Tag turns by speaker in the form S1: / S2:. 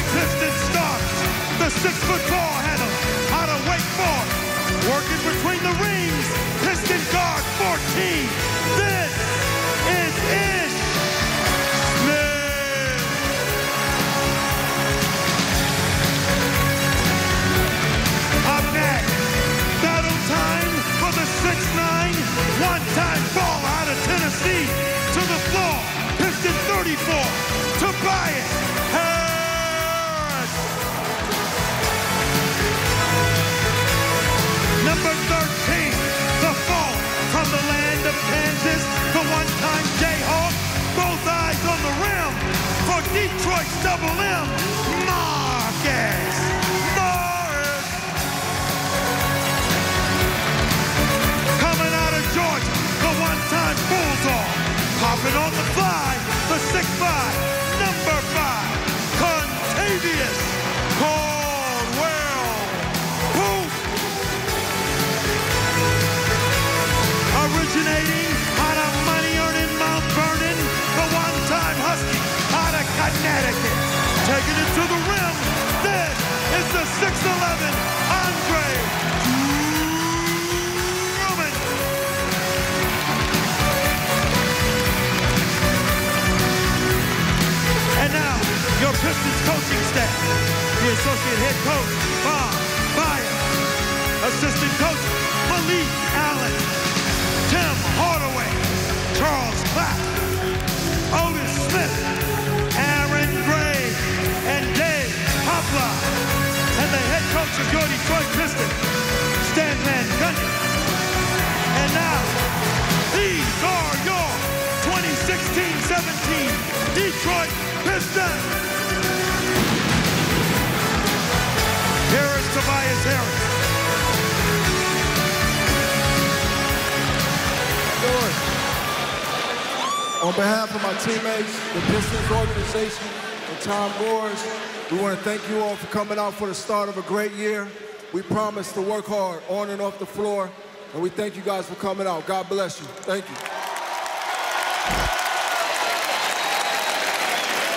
S1: non-existent star, the six-foot ball handle out of Wake Forest, working between the rings, piston guard 14. Detroit's double M, Marcus Morris. Coming out of Georgia, the one-time Bulldog, popping on the fly, the 6'5", head coach, Bob Beyer. Assistant coach, Malik Allen. Tim Hardaway, Charles Clapp, Otis Smith, Aaron Gray, and Dave Hopla. And the head coach of your Detroit Pistons, Stan Van Gundy. And now, these are your 2016-17 Detroit Pistons.
S2: On behalf of my teammates, the Pistons organization, and Tom Gores, we want to thank you all for coming out for the start of a great year. We promise to work hard on and off the floor, and we thank you guys for coming out. God bless you. Thank you.